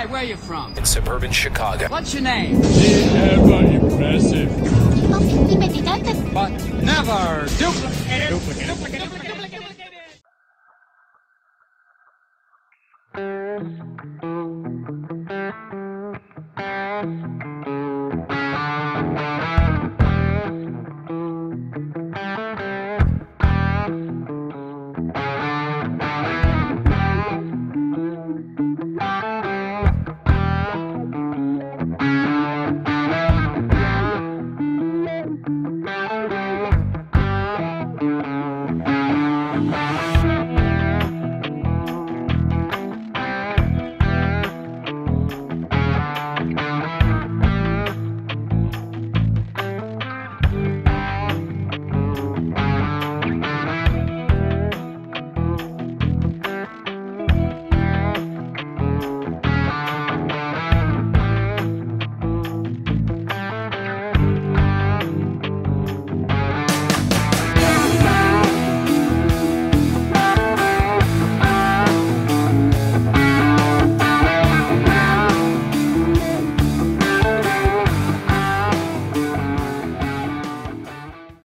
Hi, where are you from? in suburban Chicago. What's your name? Ever impressive. But never duplicate. Duplicate.